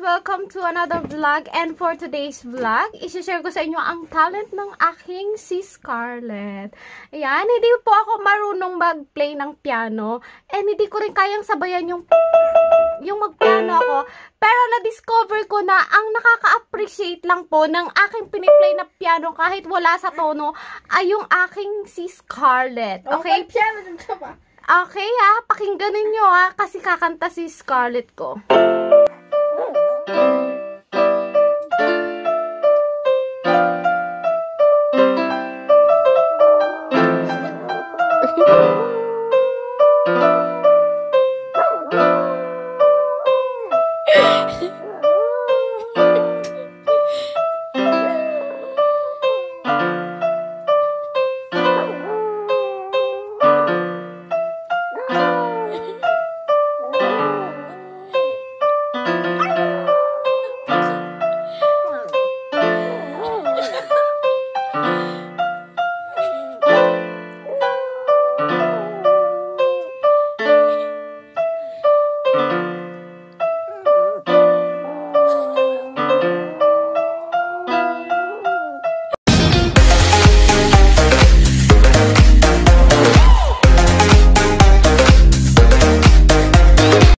welcome to another vlog. And for today's vlog, isi-share ko sa inyo ang talent ng aking si Scarlett. Ayan, hindi po ako marunong mag-play ng piano. And hindi ko rin kayang sabayan yung yung magpiano ako. Pero na-discover ko na ang nakaka-appreciate lang po ng aking piniplay na piano kahit wala sa tono ay yung aking si Scarlett. Okay? piano din ka ba? Okay ha, pakinggan ninyo ha, kasi kakanta si Scarlett ko. you.